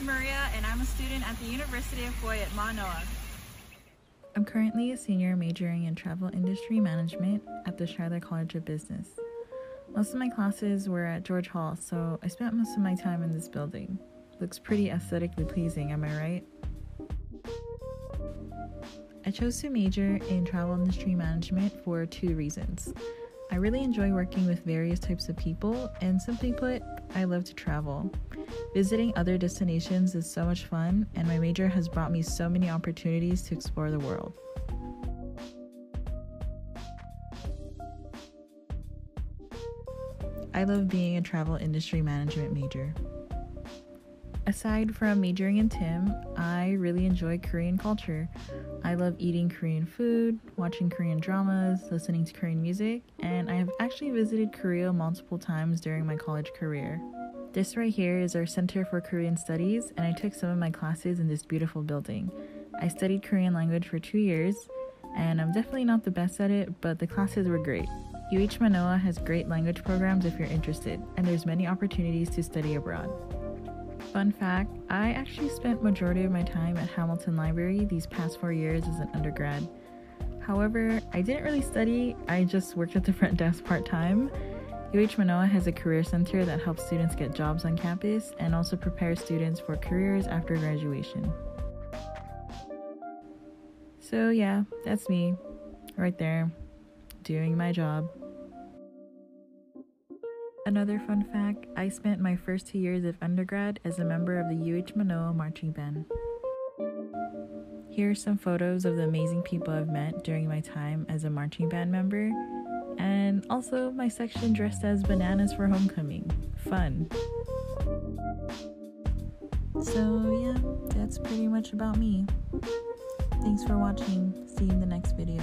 is Maria, and I'm a student at the University of Hawaii at Manoa. I'm currently a senior majoring in travel industry management at the Shidler College of Business. Most of my classes were at George Hall, so I spent most of my time in this building. Looks pretty aesthetically pleasing, am I right? I chose to major in travel industry management for two reasons. I really enjoy working with various types of people, and simply put, I love to travel. Visiting other destinations is so much fun, and my major has brought me so many opportunities to explore the world. I love being a travel industry management major. Aside from majoring in TIM, I really enjoy Korean culture. I love eating Korean food, watching Korean dramas, listening to Korean music, and I have actually visited Korea multiple times during my college career. This right here is our Center for Korean Studies, and I took some of my classes in this beautiful building. I studied Korean language for two years, and I'm definitely not the best at it, but the classes were great. UH Manoa has great language programs if you're interested, and there's many opportunities to study abroad. Fun fact, I actually spent majority of my time at Hamilton Library these past 4 years as an undergrad. However, I didn't really study, I just worked at the front desk part-time. UH Manoa has a career center that helps students get jobs on campus and also prepares students for careers after graduation. So yeah, that's me right there doing my job. Another fun fact I spent my first two years of undergrad as a member of the UH Manoa Marching Band. Here are some photos of the amazing people I've met during my time as a marching band member, and also my section dressed as bananas for homecoming. Fun. So, yeah, that's pretty much about me. Thanks for watching. See you in the next video.